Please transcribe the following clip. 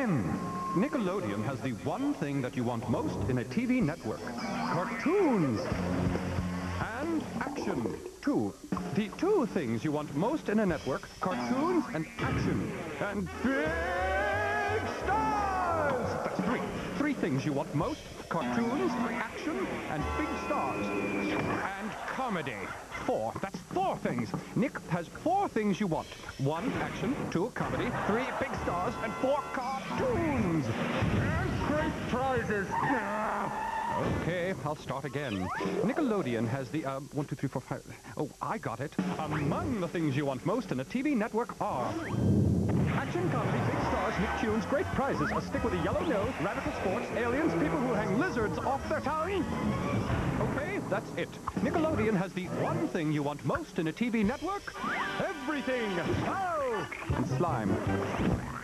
10. Nickelodeon has the one thing that you want most in a TV network. Cartoons. And action. Two. The two things you want most in a network, cartoons and action. And big stars! That's three. Three things you want most, cartoons, action, and big stars. And comedy. Four. That's four things. Nick has four things you want. One, action. Two, comedy. Three, big stars. And four, cartoons. Okay, I'll start again. Nickelodeon has the, uh, one, two, three, four, five. Oh, I got it. Among the things you want most in a TV network are... Action comedy, big stars, Nicktoons, great prizes, a stick with a yellow nose, radical sports, aliens, people who hang lizards off their tongue. Okay, that's it. Nickelodeon has the one thing you want most in a TV network. Everything. Oh! And slime.